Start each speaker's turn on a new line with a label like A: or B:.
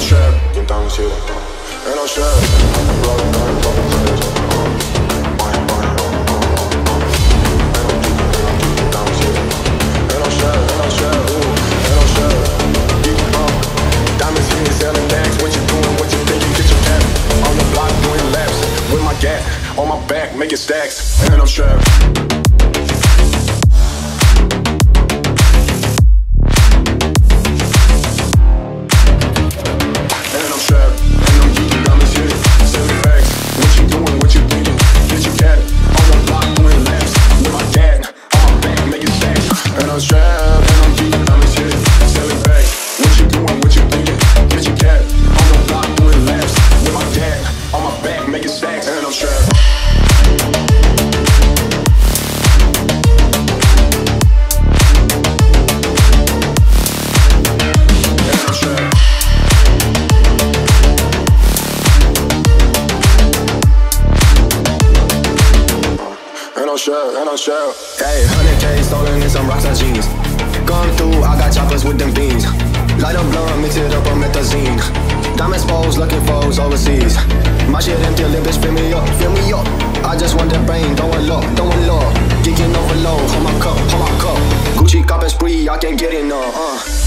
A: you? What you thinking? Get your cap. On the block, doing laps. With my gat on my back, making stacks, and I'm strapped. I'm strapped, and I'm here, selling bags. What you doing? What you thinking? Get your cat on the block, doing laps with my gat on my back, making stacks, and I'm strapped. And strapped, and I'm strapped.
B: Hey, 100K stolen in some Rockstar jeans. Going through, I got choppers with them beans. Light up blunt, mix it up on methazine. Diamond exposed, looking foes overseas. My shit empty, little bitch, fill me up, fill me up. I just want that brain, don't want don't want love. Geeking overload, hold my cup, hold my cup. Gucci cop and spree, I can't get enough, uh.